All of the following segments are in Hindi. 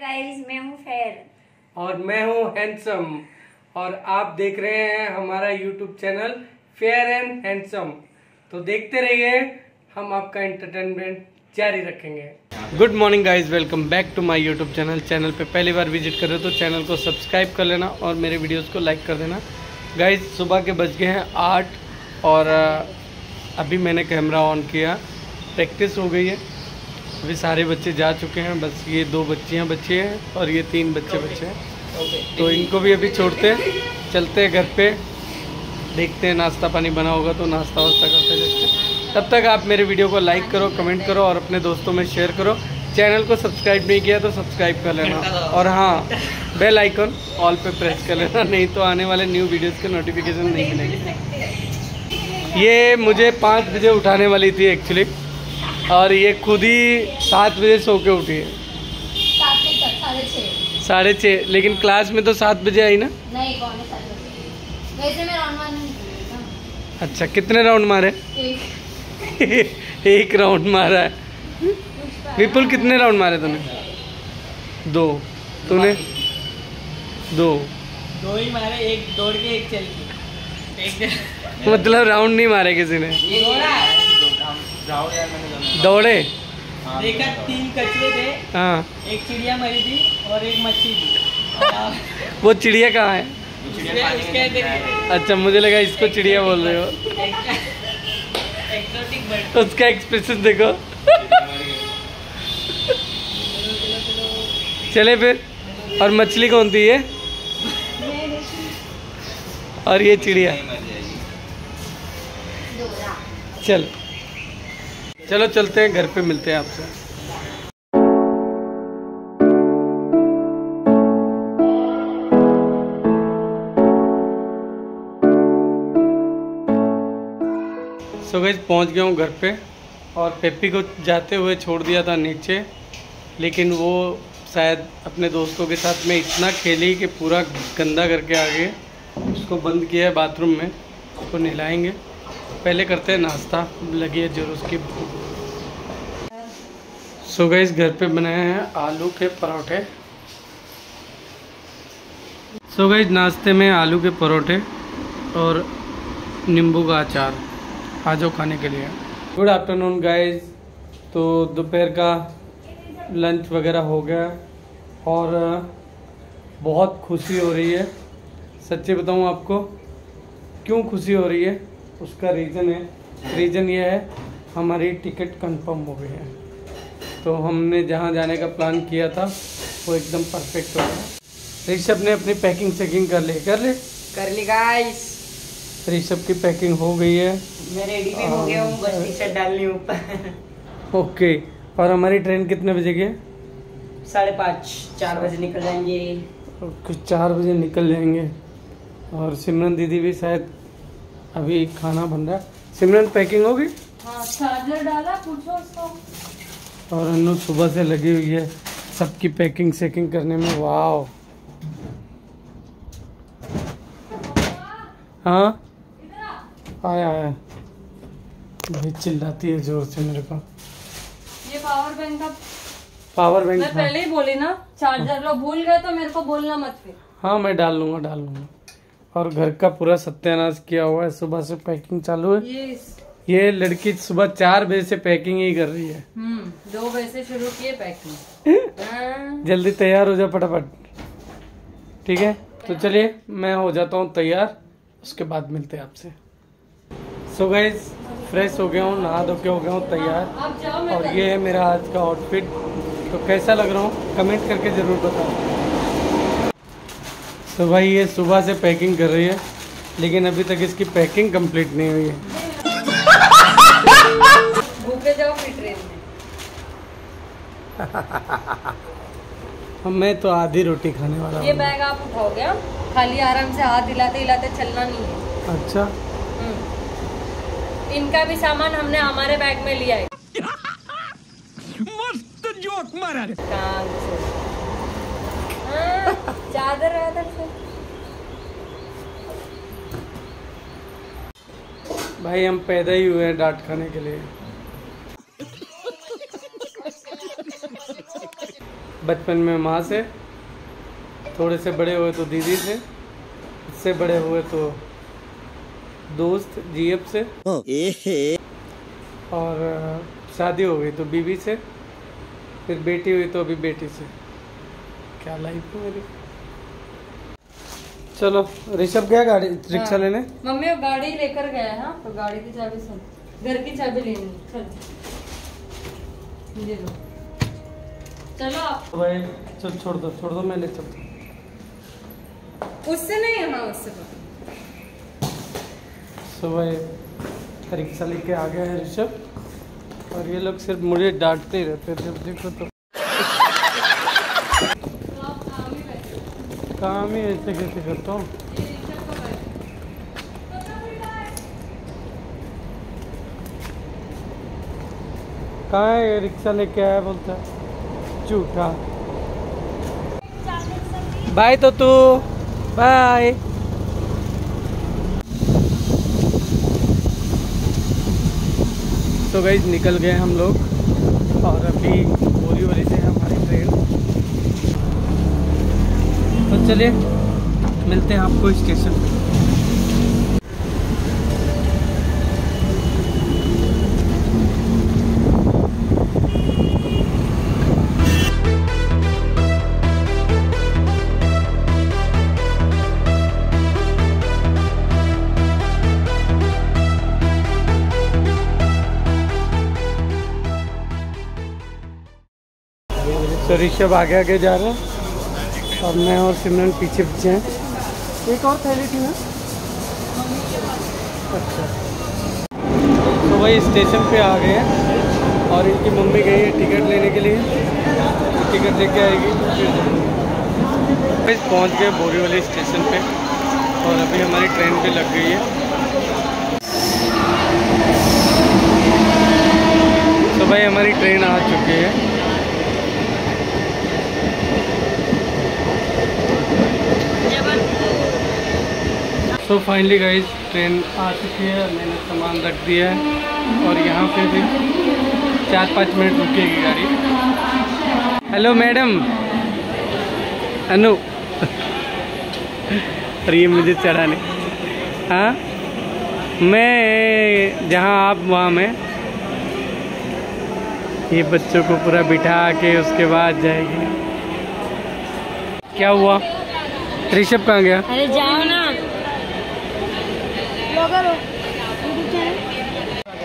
गाइस मैं हूँ फेयर और मैं हूँ हैंडसम और आप देख रहे हैं हमारा YouTube channel fair and handsome तो देखते रहिए, हम आपका एंटरटेनमेंट जारी रखेंगे। Good morning guys welcome back to my YouTube channel channel पे पहली बार विज़िट कर रहे हो तो चैनल को सब्सक्राइब कर लेना और मेरे वीडियोस को लाइक कर देना। गाइज़ सुबह के बज गए हैं आठ और अभी मैंने कैमरा ऑन किया। प्रैक्टिस हो गई है। अभी सारे बच्चे जा चुके हैं, बस ये दो बच्चियाँ बच्चे हैं और ये तीन बच्चे बच्चे हैं। तो इनको भी अभी छोड़ते हैं, चलते हैं घर पे, देखते हैं नाश्ता पानी बना होगा तो नाश्ता वास्ता करते देखते तब तक आप मेरे वीडियो को लाइक करो कमेंट करो और अपने दोस्तों में शेयर करो। चैनल को सब्सक्राइब नहीं किया तो सब्सक्राइब कर लेना। और हाँ बेल आइकन ऑल पे प्रेस कर लेना, नहीं तो आने वाले न्यू वीडियोस के नोटिफिकेशन नहीं मिलेंगे। ये मुझे पाँच बजे उठाने वाली थी एक्चुअली और ये खुद ही सात बजे सो के उठी है। साढ़े छः लेकिन क्लास में तो सात बजे आई ना? नहीं कौन बजे। वैसे मैं राउंड अच्छा कितने राउंड मारे? एक। एक राउंड मारा है। विपुल कितने राउंड मारे तूने? दो। तूने? दो। दो ही मारे एक दौड़ के एक चल के। मतलब राउंड नहीं मारे किसी ने। दौड़ा। दौड़े देखा तीन कचरे थे। हाँ। एक चिड़िया मरी थी और एक मच्छी थी। वो चिड़िया कहाँ है? अच्छा मुझे लगा इसको चिड़िया बोल रहे हो। उसका एक्सप्रेशन देखो। चले फिर। और मछली कौन थी ये और ये चिड़िया। चल। चलो चलते हैं, घर पे मिलते हैं आपसे। सो गई पहुँच गया हूँ घर पे, और पेप्पी को जाते हुए छोड़ दिया था नीचे, लेकिन वो शायद अपने दोस्तों के साथ में इतना खेली कि पूरा गंदा करके आ गए उसको बंद किया है बाथरूम में, उसको नहलाएँगे। पहले करते हैं नाश्ता, लगी है ज़ोर उसकी भूख। सो गई घर पे बनाए हैं आलू के परोठे। सो गई नाश्ते में आलू के परोठे और नींबू का अचार। आ जाओ खाने के लिए। गुड आफ्टरनून गाइस तो दोपहर का लंच वगैरह हो गया और बहुत खुशी हो रही है। सच्ची बताऊँ आपको, क्यों खुशी हो रही है? उसका रीज़न है। रीज़न ये है, हमारी टिकट कंफर्म हो गई है। तो हमने जहाँ जाने का प्लान किया था वो एकदम परफेक्ट हो गया। ऋषभ ने अपनी पैकिंग चेकिंग कर ली। कर ले? कर ली गाइस ऋषभ की पैकिंग हो गई है। मैं रेडी भी हो गया हूँ बस टी शर्ट डालनी ऊपर। ओके और हमारी ट्रेन कितने बजे की है? साढ़े पाँच चार बजे निकल जाएँगे। कुछ चार बजे निकल जाएँगे। और सिमरन दीदी भी शायद अभी खाना बन रहा है। सिमरन पैकिंग होगी हाँ चार्जर डाला पूछो उसको। और अनु सुबह से लगी हुई है। सबकी पैकिंग सेकिंग करने में वाह हाँ? आया आया। भाई चिल्लाती है ज़ोर से मेरे को। ये पावर बैंक का पावर बैंक मैं पहले ही बोली ना चार्जर लो भूल गए तो मेरे को बोलना मत फिर। हाँ मैं डाल लूँगा डाल लूँगा। और घर का पूरा सत्यानाश किया हुआ है सुबह से पैकिंग चालू है। ये लड़की सुबह चार बजे से पैकिंग ही कर रही है। हम्म दो बजे से शुरू किए पैकिंग जल्दी तैयार हो जा फटाफट। ठीक है? तो चलिए मैं हो जाता हूँ तैयार। उसके बाद मिलते हैं आपसे। सो गाइज़ फ्रेश हो गया हूँ नहा धो के हो गया हूँ तैयार। जाओ और ये है मेरा आज का आउटफिट तो कैसा लग रहा हूँ? कमेंट करके ज़रूर बताओ। तो भाई ये सुबह से पैकिंग कर रही है लेकिन अभी तक इसकी पैकिंग कंप्लीट नहीं हुई है। में मैं तो आधी रोटी खाने वाला ये बैग आप उठाओगे हाँ? खाली आराम से हाथ हिलाते हिलाते चलना नहीं है। अच्छा। हम्म। इनका भी सामान हमने हमारे बैग में लिया है। मस्त जोक मारा चादर वादर से। भाई हम पैदा ही हुए हैं डांट खाने के लिए। बचपन में माँ से। थोड़े से बड़े हुए तो दीदी से उससे बड़े हुए तो दोस्त जीएफ से। और शादी हो गई तो बीवी से फिर बेटी हुई तो अभी बेटी से। क्या लाइफ है मेरी? चलो ऋषभ गया गाड़ी रिक्शा हाँ। लेने? मम्मी वो गाड़ी लेकर गया है हाँ तो गाड़ी की चाबी सुन घर की चाबी लेनी चलो। ये लो चलो। भाई चल छोड़ दो छोड़ दो मैं ले चलता उससे नहीं हाँ उससे सुबह रिक्शा लेके आ गया है ऋषभ। और ये लोग सिर्फ़ मुझे डांटते ही रहते जब देखो तो। काम ही ऐसे कैसे करता हूँ? कहाँ है रिक्शा लेके आया बोलता है? झूठा। बाय तो तू बाय तो गई निकल गए हम लोग। और अभी बोरीवली से हमारी ट्रेन तो चलिए, मिलते हैं आपको स्टेशन पे। तो ऋषभ आगे आगे जा रहे हैं। और मैं और सिमरन पीछे पीछे हैं। एक और थैली थी ना? अच्छा। तो वही स्टेशन पे आ गए हैं और इनकी मम्मी गई है टिकट लेने के लिए। टिकट लेके आएगी। फिर पहुँच गए बोरीवली स्टेशन पे और अभी हमारी ट्रेन भी लग गई है। तो भाई हमारी ट्रेन आ चुकी है। सो फाइनली गाइस ट्रेन आ चुकी है। मैंने सामान रख दिया है। और यहाँ पे भी चार पाँच मिनट रुकेगी गाड़ी। Hello madam Anu. और ये मुझे चढ़ाने। हाँ? मैं जहाँ आप वहाँ मैं। ये बच्चों को पूरा बिठा के उसके बाद जाएगी। क्या हुआ? ऋषभ कहाँ गया? अरे जाओ ना।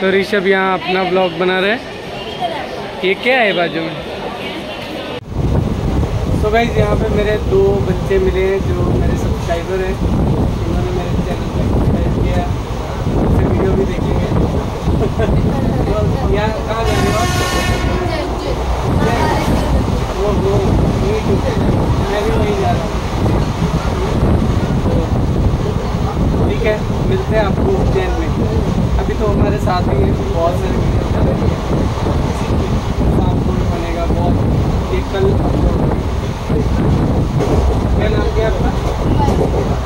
तो ऋषभ यहाँ अपना ब्लॉग बना रहे ये क्या है बाजू में? तो भाई यहाँ पे मेरे दो बच्चे मिले हैं जो मेरे सब्सक्राइबर हैं। उन्होंने मेरे चैनल पे सब्सक्राइब किया। उनसे वीडियो भी देखेंगे। यहाँ कहाँ जा रहे हो आप? वो वो यूट्यूब मैं भी वहीं जा रहा हूँ तो ठीक है मिलते हैं आपको उज्जैन में अभी तो हमारे साथ ही हैं, बहुत सारे वीडियो चल रहे हैं शाम को भी बनेगा बहुत एक कल क्या नाम क्या है आपका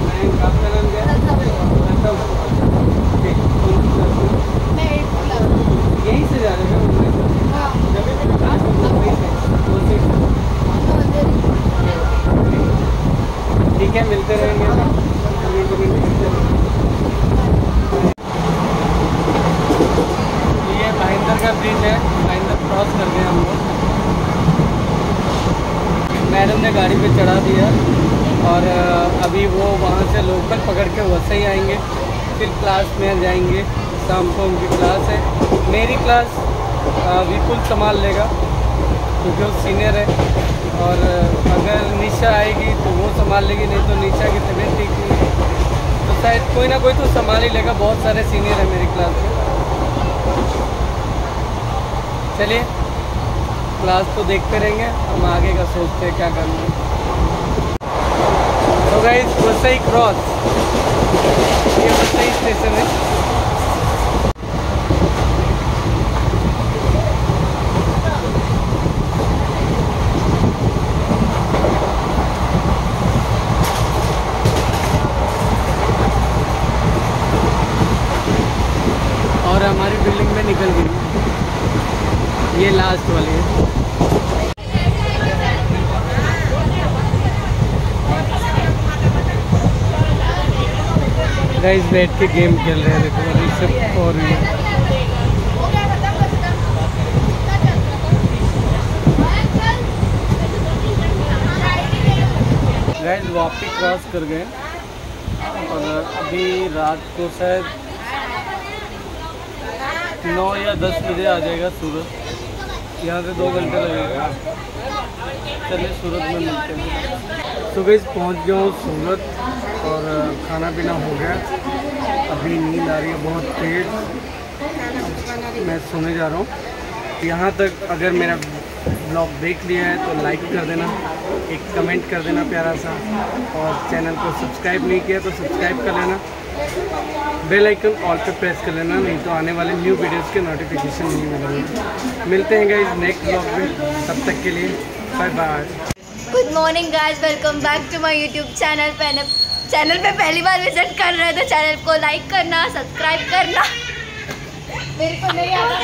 मयंक आपका नाम क्या है प्रथम ठीक कौन सी क्लास में? यहीं से जा रहे हैं क्या घूमने? हाँ? वहीं से? कौन सी? ठीक है मिलते रहेंगे कमेंट कमेंट करते रहेंगे ये भाईंदर का ब्रिज है भाईंदर क्रॉस कर गए हम लोग मैडम ने गाड़ी पे चढ़ा दिया और अभी वो वहाँ से लोकल पकड़ के वैसे ही आएँगे। फिर क्लास में जाएँगे। शाम को उनकी क्लास है। मेरी क्लास विपुल संभाल लेगा, क्योंकि वो सीनियर है। और अगर निशा आएगी तो वो संभाल लेगी, नहीं तो निशा की तबीयत ठीक नहीं है। तो शायद कोई ना कोई तो संभाल ही लेगा। बहुत सारे सीनियर है मेरी क्लास में। चलिए। क्लास तो देखते रहेंगे, हम आगे का सोचते हैं क्या करना है। तो गाइस वसई क्रॉस ये वसई स्टेशन है और हमारी बिल्डिंग में निकल गई ये लास्ट वाली है गाइस बैठ के गेम खेल रहे हैं, देखो अभी सब और गाइस वापी क्रॉस कर गए। और अभी रात को शायद नौ या दस बजे आ जाएगा सूरत यहाँ से दो घंटे लगेगा। चलिए सूरत में मिलते हैं। सुबह पहुँच गया हूँ सूरत। और खाना पीना हो गया। अभी नींद आ रही है बहुत तेज। मैं सोने जा रहा हूँ। यहाँ तक अगर मेरा ब्लॉग देख लिया है तो लाइक कर देना, एक कमेंट कर देना प्यारा सा। और चैनल को सब्सक्राइब नहीं किया तो सब्सक्राइब कर लेना। बेल आइकन ऑल पे प्रेस कर लेना, नहीं तो आने वाले न्यू वीडियोस के नोटिफिकेशन नहीं मिलेंगे। मिलते हैं गाइज़ नेक्स्ट ब्लॉग में। तब तक के लिए bye bye good morning guys welcome back to my YouTube channel पे चैनल पे पहली बार विज़िट कर रहे हैं तो चैनल को लाइक करना सब्सक्राइब करना। मेरे को नहीं आता।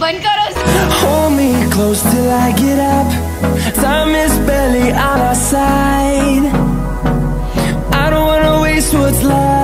बंद करो Time is barely on our side. I don't wanna waste what's left.